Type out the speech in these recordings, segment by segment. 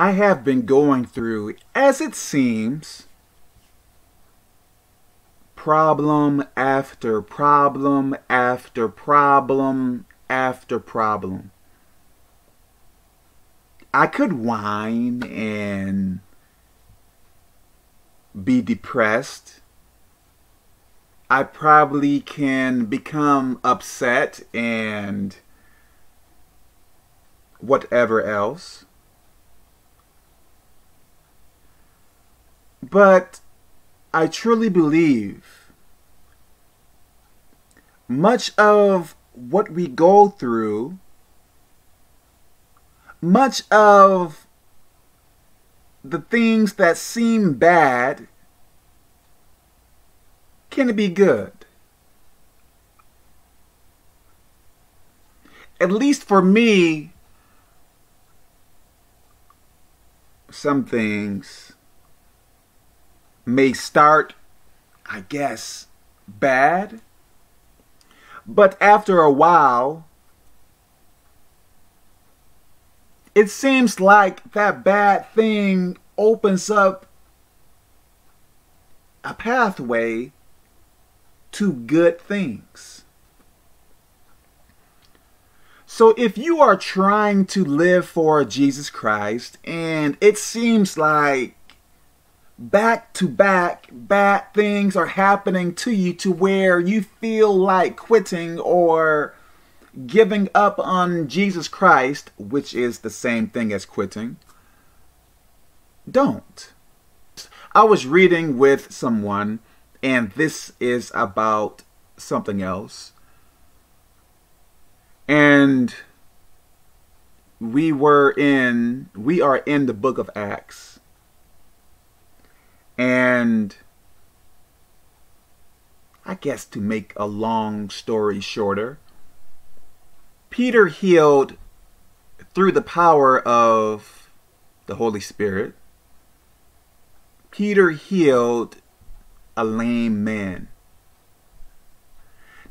I have been going through, as it seems, problem after problem after problem after problem. I could whine and be depressed. I probably can become upset and whatever else. But I truly believe much of what we go through, much of the things that seem bad can be good. At least for me, some things may start, I guess, bad. But after a while, it seems like that bad thing opens up a pathway to good things. So if you are trying to live for Jesus Christ and it seems like back to back bad things are happening to you to where you feel like quitting or giving up on Jesus Christ, which is the same thing as quitting, don't. I was reading with someone, and this is about something else. And we were in, we are in the book of Acts and I guess to make a long story shorter, Peter healed through the power of the Holy Spirit. Peter healed a lame man.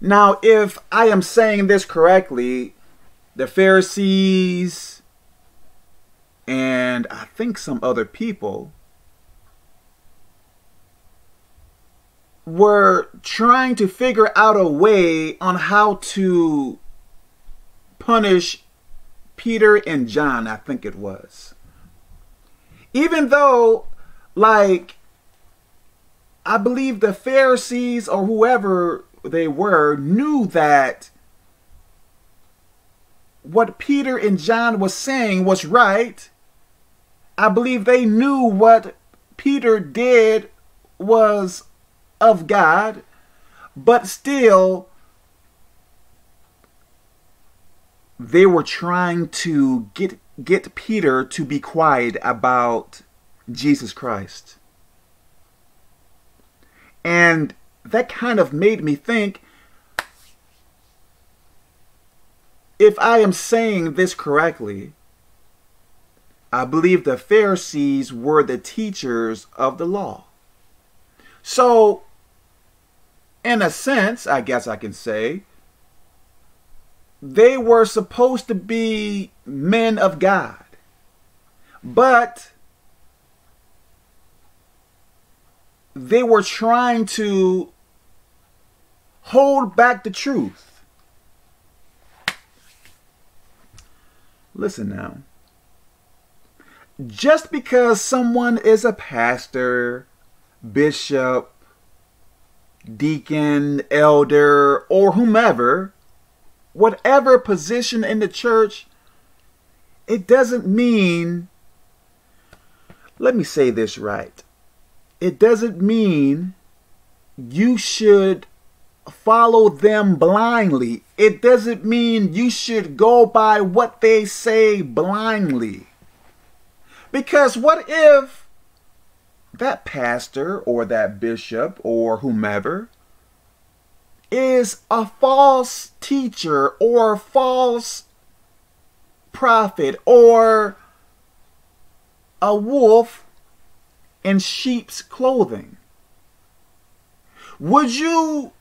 Now, if I am saying this correctly, the Pharisees and I think some other people were trying to figure out a way on how to punish Peter and John, I think it was. Even though, like, I believe the Pharisees or whoever they were knew that what Peter and John was saying was right. I believe they knew what Peter did was of God, but still they were trying to get get Peter to be quiet about Jesus Christ. And that kind of made me think if I am saying this correctly, I believe the Pharisees were the teachers of the law. So in a sense, I guess I can say, they were supposed to be men of God. But they were trying to hold back the truth. Listen now. Just because someone is a pastor, bishop, deacon, elder, or whomever, whatever position in the church, it doesn't mean, let me say this right. It doesn't mean you should follow them blindly. It doesn't mean you should go by what they say blindly. Because what if that pastor or that bishop or whomever is a false teacher or false prophet or a wolf in sheep's clothing. Would you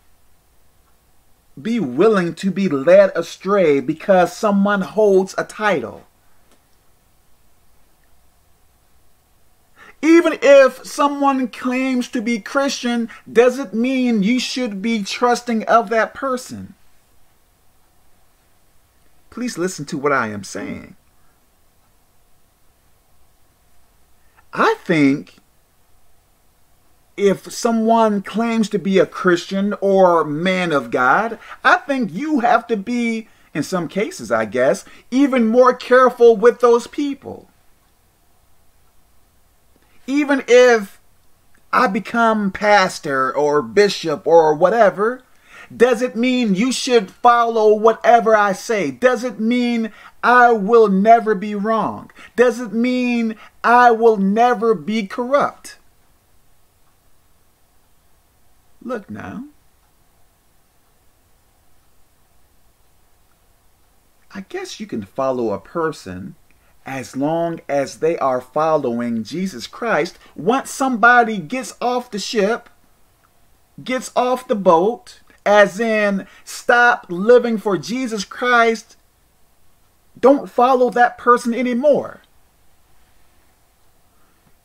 be willing to be led astray because someone holds a title? Even if someone claims to be Christian, doesn't mean you should be trusting of that person. Please listen to what I am saying. I think if someone claims to be a Christian or man of God, I think you have to be, in some cases, I guess, even more careful with those people even if I become pastor or bishop or whatever, does it mean you should follow whatever I say? Does it mean I will never be wrong? Does it mean I will never be corrupt? Look now. I guess you can follow a person as long as they are following Jesus Christ, once somebody gets off the ship, gets off the boat, as in stop living for Jesus Christ, don't follow that person anymore.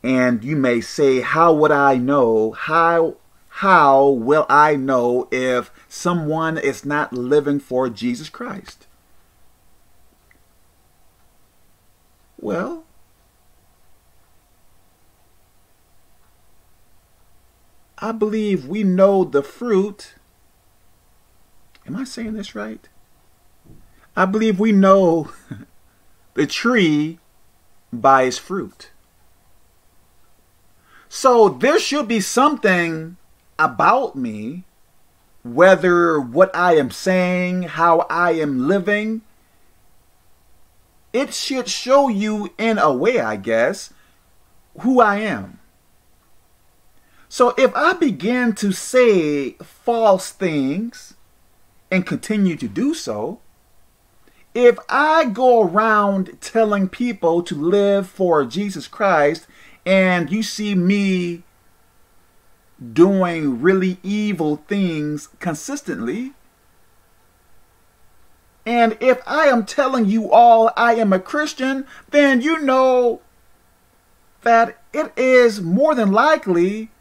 And you may say, How would I know? How how will I know if someone is not living for Jesus Christ? Well, I believe we know the fruit. Am I saying this right? I believe we know the tree by its fruit. So there should be something about me, whether what I am saying, how I am living, it should show you in a way, I guess, who I am. So if I begin to say false things and continue to do so, if I go around telling people to live for Jesus Christ and you see me doing really evil things consistently, and if I am telling you all I am a Christian, then you know that it is more than likely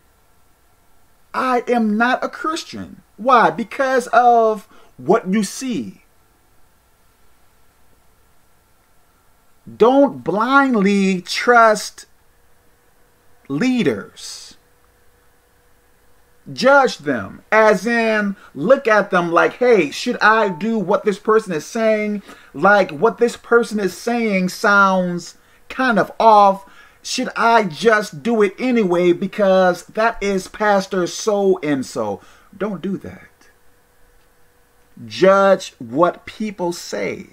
I am not a Christian. Why? Because of what you see. Don't blindly trust leaders judge them. As in look at them like hey should i do what this person is saying? Like what this person is saying sounds kind of off. Should i just do it anyway because that is pastor so and so don't do that. Judge what people say.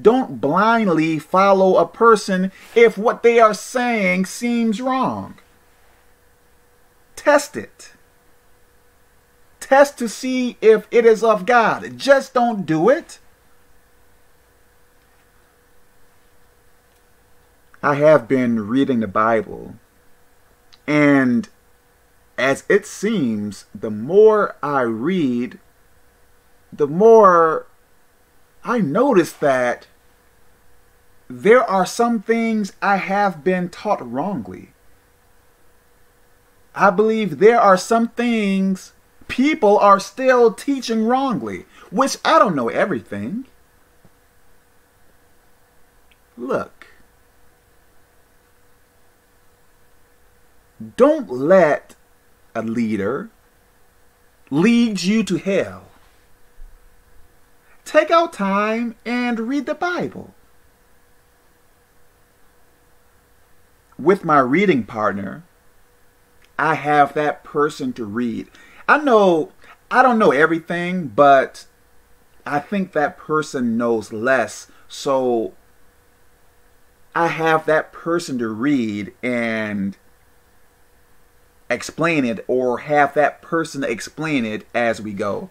Don't blindly follow a person if what they are saying seems wrong Test it. Test to see if it is of God. Just don't do it. I have been reading the Bible, and as it seems, the more I read, the more I notice that there are some things I have been taught wrongly. I believe there are some things people are still teaching wrongly, which I don't know everything. Look, don't let a leader lead you to hell. Take out time and read the Bible. With my reading partner, I have that person to read. I know I don't know everything, but I think that person knows less. So I have that person to read and explain it or have that person explain it as we go.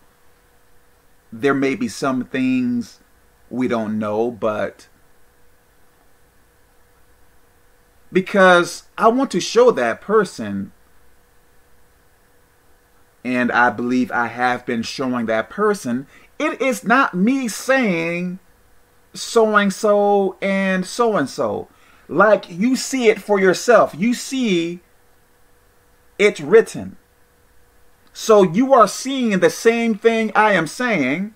There may be some things we don't know, but because I want to show that person and I believe I have been showing that person, it is not me saying so and so and so and so. like you see it for yourself. You see it's written. So you are seeing the same thing I am saying.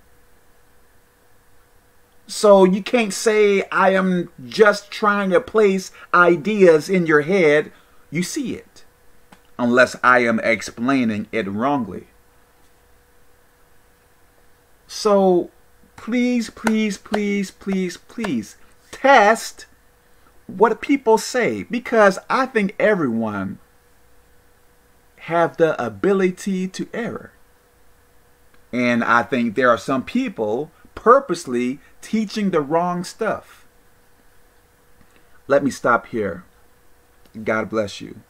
So you can't say I am just trying to place ideas in your head. You see it. Unless I am explaining it wrongly. So please, please, please, please, please test what people say because I think everyone have the ability to error. And I think there are some people purposely teaching the wrong stuff. Let me stop here. God bless you.